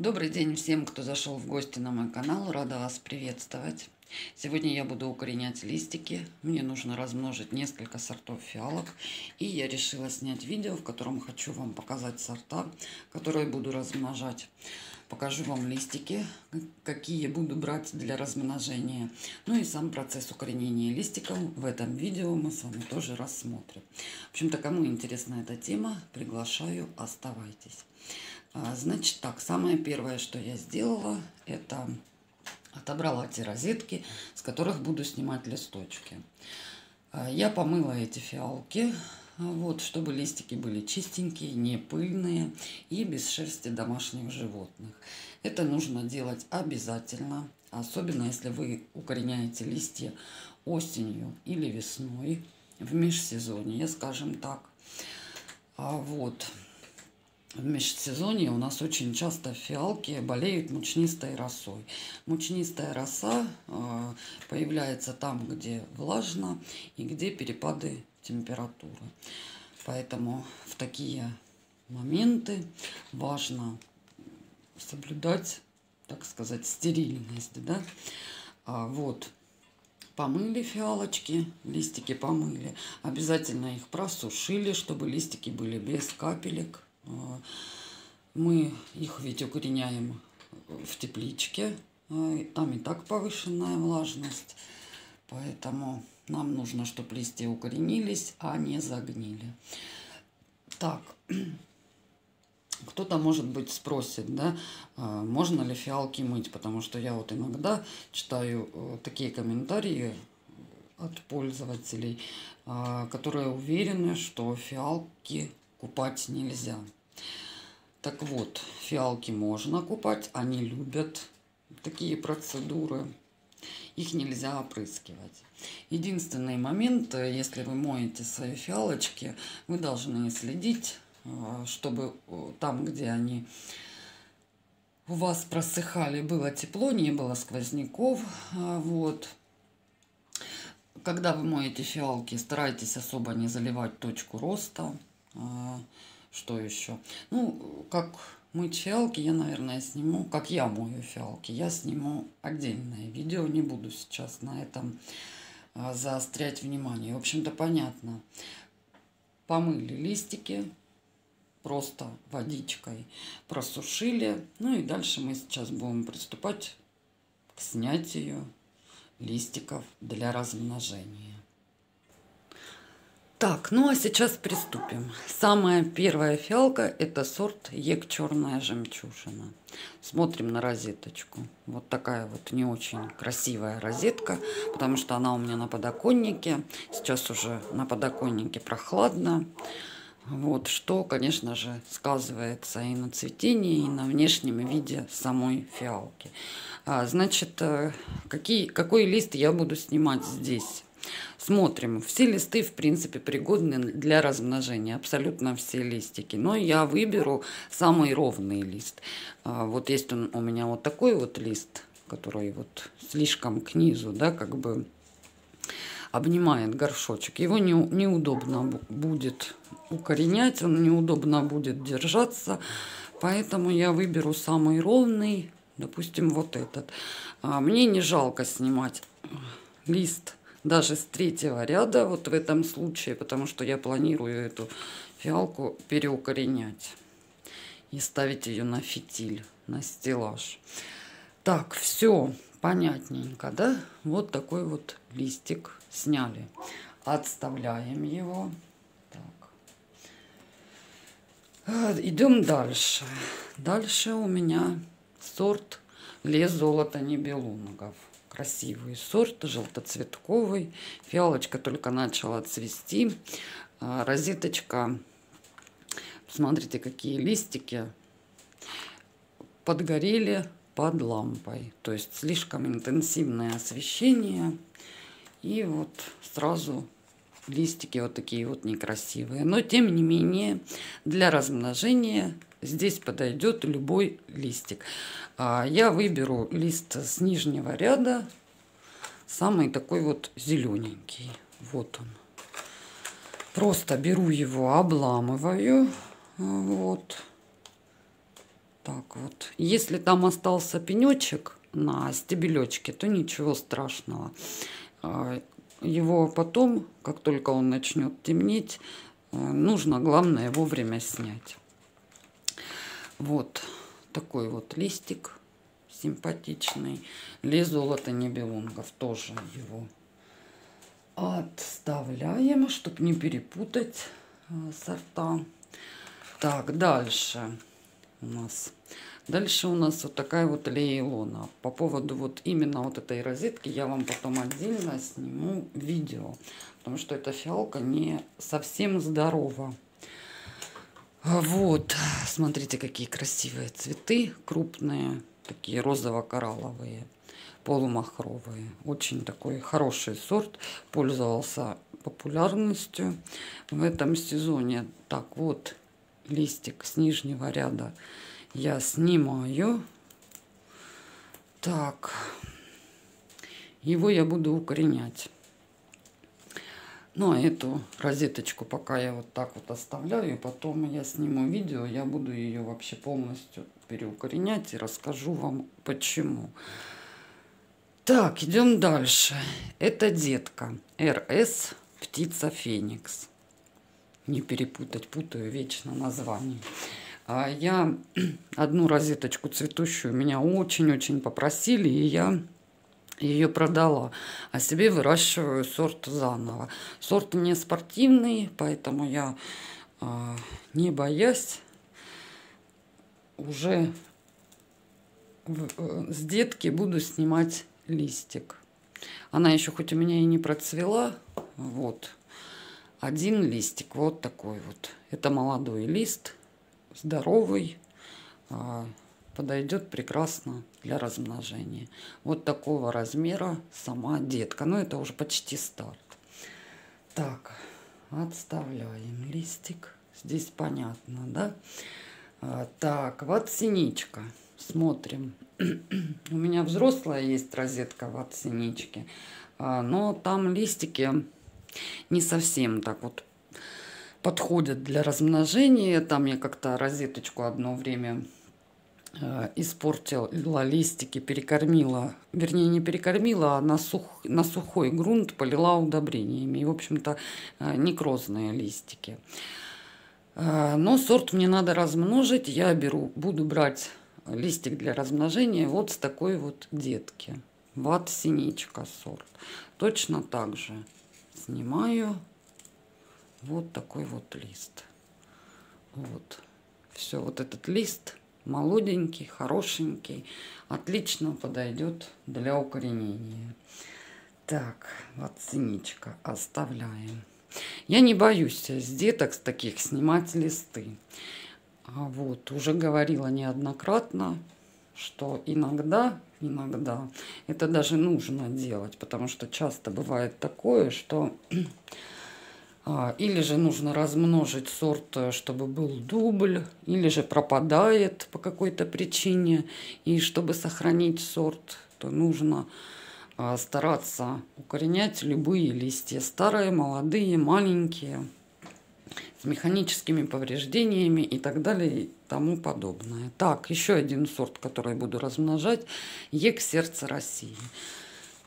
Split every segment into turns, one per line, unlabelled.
Добрый день всем, кто зашел в гости на мой канал. Рада вас приветствовать. Сегодня я буду укоренять листики. Мне нужно размножить несколько сортов фиалок. И я решила снять видео, в котором хочу вам показать сорта, которые буду размножать. Покажу вам листики, какие буду брать для размножения. Ну и сам процесс укоренения листиков в этом видео мы с вами тоже рассмотрим. В общем-то, кому интересна эта тема, приглашаю, оставайтесь. А, значит так, самое первое, что я сделала, это отобрала те розетки, с которых буду снимать листочки. А, я помыла эти фиалки, вот, чтобы листики были чистенькие, не пыльные и без шерсти домашних животных. Это нужно делать обязательно, особенно если вы укореняете листья осенью или весной, в межсезонье, скажем так. А вот, в межсезонье у нас очень часто фиалки болеют мучнистой росой. Мучнистая роса э, появляется там, где влажно и где перепады температуры. Поэтому в такие моменты важно соблюдать, так сказать, стерильность. Да? А вот помыли фиалочки, листики помыли. Обязательно их просушили, чтобы листики были без капелек мы их ведь укореняем в тепличке. А, там и так повышенная влажность. Поэтому нам нужно, чтобы листья укоренились, а не загнили. Так, кто-то, может быть, спросит, да, а, можно ли фиалки мыть, потому что я вот иногда читаю э, такие комментарии от пользователей, которые уверены, что фиалки купать нельзя. Так вот, фиалки можно купать, они любят такие процедуры. Их нельзя опрыскивать. Единственный момент, если вы моете свои фиалочки, вы должны следить, э, чтобы э, там, где они у вас просыхали, было тепло, не было сквозняков. Э, вот. Когда вы моете фиалки, старайтесь особо не заливать точку роста. Что еще? Ну, как мыть фиалки, я, наверное, сниму, как я мою фиалки, я сниму отдельное видео, не буду сейчас на этом а, заострять внимание. В общем-то, понятно. Помыли листики, просто водичкой просушили. Ну и дальше мы сейчас будем приступать к снятию листиков для размножения. Так, ну а сейчас приступим. Самая первая фиалка – это сорт Ек Черная жемчужина. Смотрим на розеточку. Вот такая вот не очень красивая розетка, потому что она у меня на подоконнике. Сейчас уже на подоконнике прохладно. Вот, что, конечно же, сказывается и на цветении, и на внешнем виде самой фиалки. А, значит, э, какие, какой лист я буду снимать здесь? Смотрим. Все листы, в принципе, пригодны для размножения. Абсолютно все листики. Но я выберу самый ровный лист. А, вот есть он, у меня вот такой вот лист, который вот слишком к низу, да, как бы обнимает горшочек. Его не, неудобно будет укоренять, он неудобно будет держаться. Поэтому я выберу самый ровный, допустим, вот этот. А, мне не жалко снимать лист даже с третьего ряда, вот в этом случае, потому что я планирую эту фиалку переукоренять и ставить ее на фитиль, на стеллаж. Так, все понятненько, да? Вот такой вот листик сняли. Отставляем его. Так. А, идем дальше. Дальше у меня сорт лес золота небелунгов красивый сорт, желтоцветковый. Фиалочка только начала цвести. А, розеточка, смотрите, какие листики подгорели под лампой. То есть слишком интенсивное освещение. И вот сразу листики вот такие вот некрасивые. Но тем не менее для размножения здесь подойдет любой листик. А, я выберу лист с нижнего ряда, самый такой вот зелененький. Вот он. Просто беру его, обламываю. Вот. Так вот. Если там остался пенечек на стебелечке, то ничего страшного. А, его потом, как только он начнет темнеть, э, нужно, главное, вовремя снять. Вот такой вот листик симпатичный. Лес золота небелунгов тоже его отставляем, чтобы не перепутать э, сорта. Так, дальше у нас. Дальше у нас вот такая вот лейлона. По поводу вот именно вот этой розетки я вам потом отдельно сниму видео. Потому что эта фиалка не совсем здорова. Вот, смотрите, какие красивые цветы, крупные, такие розово-коралловые, полумахровые. Очень такой хороший сорт, пользовался популярностью в этом сезоне. Так, вот листик с нижнего ряда я снимаю. Так, его я буду укоренять. Ну, а эту розеточку пока я вот так вот оставляю. И потом я сниму видео, я буду ее вообще полностью переукоренять и расскажу вам почему. Так, идем дальше. Это детка. РС птица Феникс. Не перепутать, путаю вечно название. А я одну розеточку цветущую меня очень-очень попросили, и я ее продала, а себе выращиваю сорт заново. Сорт не спортивный, поэтому я, э, не боясь, уже э, с детки буду снимать листик. Она еще хоть у меня и не процвела, вот, один листик, вот такой вот. Это молодой лист, здоровый, а, подойдет прекрасно для размножения. Вот такого размера сама детка. Но это уже почти старт. Так, отставляем листик. Здесь понятно, да? А, так, вот синичка. Смотрим. У меня взрослая есть розетка вот синички. А, но там листики не совсем так вот подходят для размножения. Там я как-то розеточку одно время испортила листики, перекормила, вернее не перекормила, а на, сух, на сухой грунт полила удобрениями. И, в общем-то, э, некрозные листики. Э, но сорт мне надо размножить. Я беру, буду брать листик для размножения вот с такой вот детки. Ват синичка сорт. Точно так же снимаю вот такой вот лист. Вот. Все, вот этот лист молоденький, хорошенький, отлично подойдет для укоренения. Так, вот синичка оставляем. Я не боюсь с деток таких снимать листы. А вот, уже говорила неоднократно, что иногда, иногда это даже нужно делать, потому что часто бывает такое, что или же нужно размножить сорт, э, чтобы был дубль, или же пропадает по какой-то причине. И чтобы сохранить сорт, то нужно а, стараться укоренять любые листья. Старые, молодые, маленькие, с механическими повреждениями и так далее и тому подобное. Так, еще один сорт, который буду размножать. Ек сердце России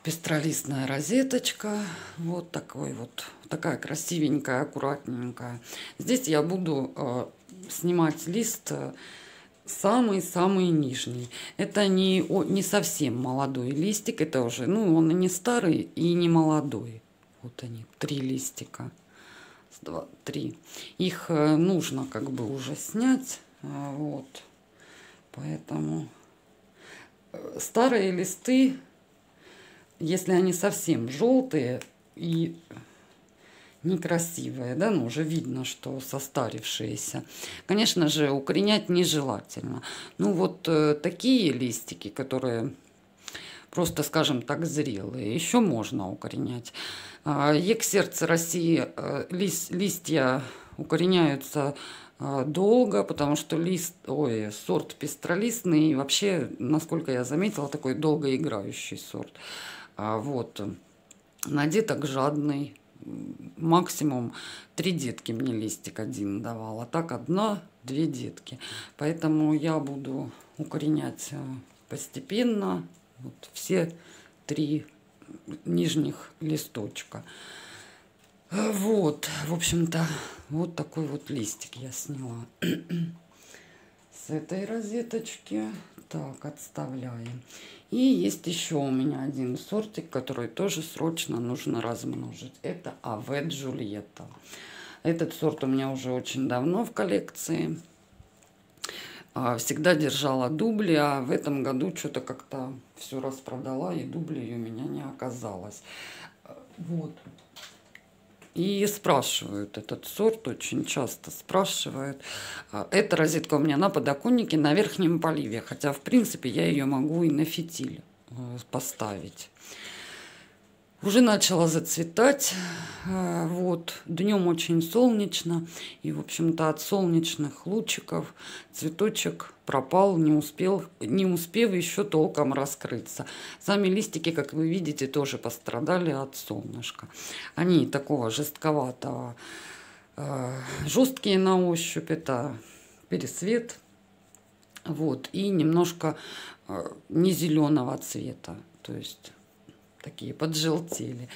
пестролистная розеточка. Вот такой вот, такая красивенькая, аккуратненькая. Здесь я буду э, снимать лист э, самый-самый нижний. Это не, о, не совсем молодой листик, это уже, ну, он и не старый, и не молодой. Вот они, три листика. Два, три. Их э, нужно как бы уже снять. Э, вот. Поэтому старые листы если они совсем желтые и некрасивые, да, ну уже видно, что состарившиеся. Конечно же, укоренять нежелательно. Ну вот э, такие листики, которые просто, скажем так, зрелые, еще можно укоренять. А, Ек сердце России э, лист, листья укореняются э, долго, потому что лист, ой, сорт пестролистный, вообще, насколько я заметила, такой долгоиграющий сорт. А вот на деток жадный, максимум три детки мне листик один давал, а так одна две детки. Поэтому я буду укоренять э, постепенно вот все три нижних листочка. Э, вот, в общем-то, вот такой вот листик я сняла. С этой розеточки. Так, отставляем. И есть еще у меня один сортик, который тоже срочно нужно размножить. Это Аве Джульетта. Этот сорт у меня уже очень давно в коллекции. А, всегда держала дубли, а в этом году что-то как-то все распродала, и дублей у меня не оказалось. Вот. И спрашивают этот сорт, очень часто спрашивают. А, эта розетка у меня на подоконнике на верхнем поливе, хотя, в принципе, я ее могу и на фитиль э, поставить. Уже начала зацветать. Э, вот. Днем очень солнечно. И, в общем-то, от солнечных лучиков цветочек пропал, не успел, не успев еще толком раскрыться. Сами листики, как вы видите, тоже пострадали от солнышка. Они такого жестковатого, э, жесткие на ощупь. Это пересвет. Вот. И немножко э, не зеленого цвета. То есть такие поджелтели.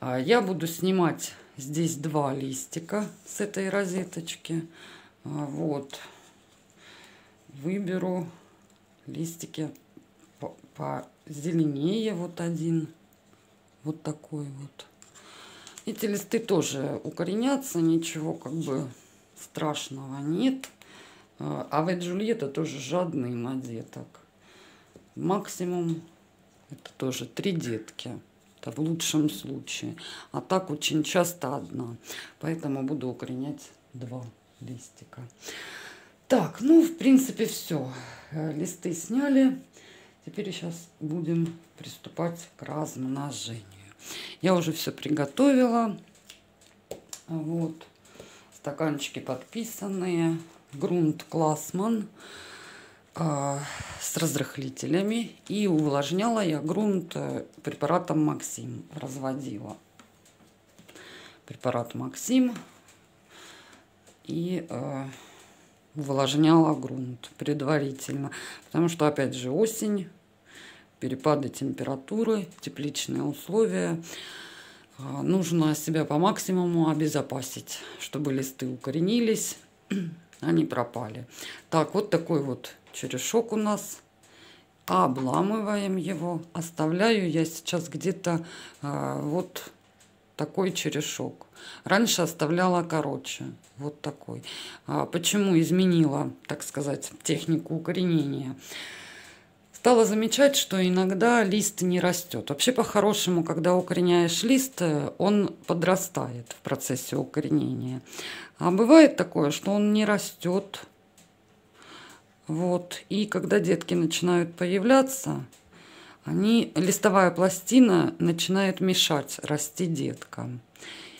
А, я буду снимать здесь два листика с этой розеточки. А, вот. Выберу листики по зеленее вот один. Вот такой вот. Эти листы тоже укоренятся, ничего как бы страшного нет. А в Джульетта тоже жадный на деток. Максимум это тоже три детки. Это в лучшем случае. А так очень часто одна. Поэтому буду укоренять два листика. Так, ну, в принципе, все. Э, листы сняли. Теперь сейчас будем приступать к размножению. Я уже все приготовила. Вот. Стаканчики подписанные. Грунт Классман. А, с разрыхлителями и увлажняла я грунт э, препаратом Максим. Разводила препарат Максим и э, увлажняла грунт предварительно. Потому что, опять же, осень, перепады температуры, тепличные условия. Э, нужно себя по максимуму обезопасить, чтобы листы укоренились, они пропали. Так, вот такой вот черешок у нас. Обламываем его. Оставляю я сейчас где-то а, вот такой черешок. Раньше оставляла короче. Вот такой. А почему изменила, так сказать, технику укоренения? Стала замечать, что иногда лист не растет. Вообще, по-хорошему, когда укореняешь лист, он подрастает в процессе укоренения. А бывает такое, что он не растет, вот. И когда детки начинают появляться, они, листовая пластина начинает мешать расти деткам.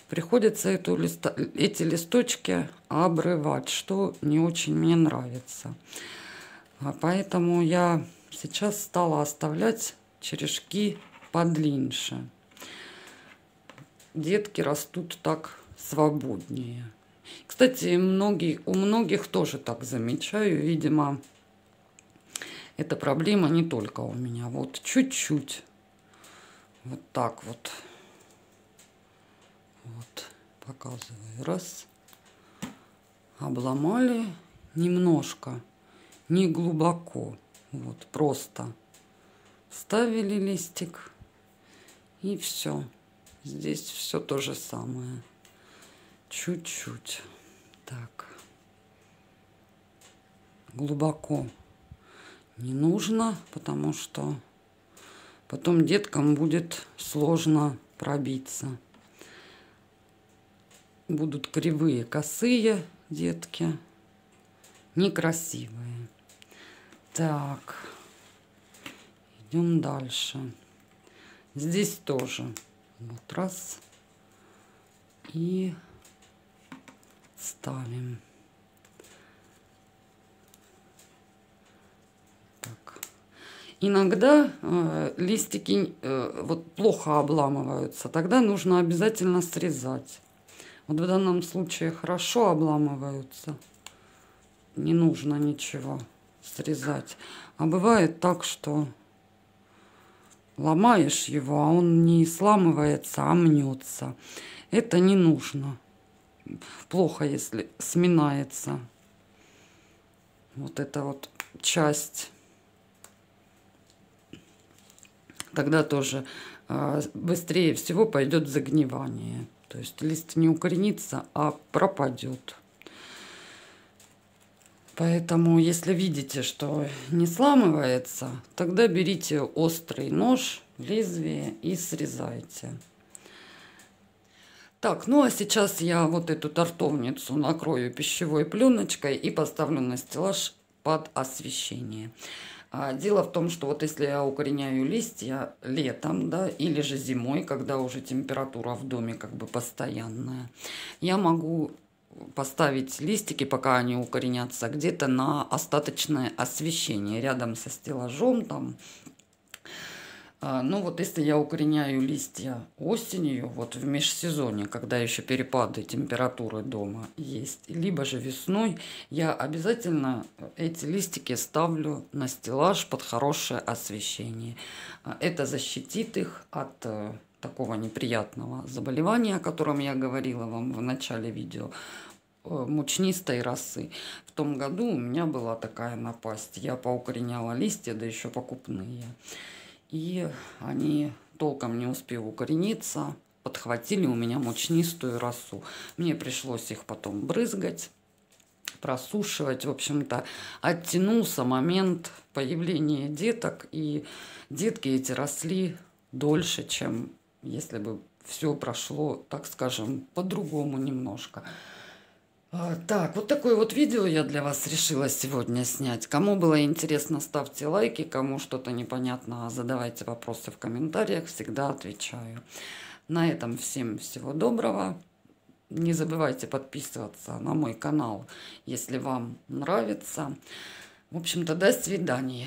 Приходится эту листа, эти листочки обрывать, что не очень мне нравится. А поэтому я сейчас стала оставлять черешки подлиннее. Детки растут так свободнее. Кстати, многие, у многих тоже так замечаю. Видимо, эта проблема не только у меня. Вот чуть-чуть. Вот так вот. Вот, показываю. Раз. Обломали немножко, не глубоко. Вот, просто ставили листик и все. Здесь все то же самое. Чуть-чуть. Так. Глубоко не нужно, потому что потом деткам будет сложно пробиться. Будут кривые, косые детки, некрасивые. Так, идем дальше. Здесь тоже. Вот раз. И ставим. Так. Иногда э, листики э, вот плохо обламываются, тогда нужно обязательно срезать. Вот в данном случае хорошо обламываются. не нужно ничего срезать. А бывает так, что ломаешь его, а он не сламывается, а мнется. Это не нужно. Плохо, если сминается вот эта вот часть. Тогда тоже э, быстрее всего пойдет загнивание. То есть лист не укоренится, а пропадет. Поэтому, если видите, что не сламывается, тогда берите острый нож, лезвие и срезайте. Так, ну а сейчас я вот эту тортовницу накрою пищевой пленочкой и поставлю на стеллаж под освещение. А, дело в том, что вот если я укореняю листья летом, да, или же зимой, когда уже температура в доме как бы постоянная, я могу поставить листики, пока они укоренятся, где-то на остаточное освещение рядом со стеллажом там. А, ну вот если я укореняю листья осенью, вот в межсезонье, когда еще перепады температуры дома есть, либо же весной, я обязательно эти листики ставлю на стеллаж под хорошее освещение. А, это защитит их от э, такого неприятного заболевания, о котором я говорила вам в начале видео, э, мучнистой росы. В том году у меня была такая напасть. Я поукореняла листья, да еще покупные. И они, толком не успев укорениться, подхватили у меня мучнистую росу. Мне пришлось их потом брызгать просушивать. В общем-то, оттянулся момент появления деток, и детки эти росли дольше, чем если бы все прошло, так скажем, по-другому немножко. А, так, вот такое вот видео я для вас решила сегодня снять. Кому было интересно, ставьте лайки. Кому что-то непонятно, задавайте вопросы в комментариях. Всегда отвечаю. На этом всем всего доброго. Не забывайте подписываться на мой канал, если вам нравится. В общем-то, до свидания.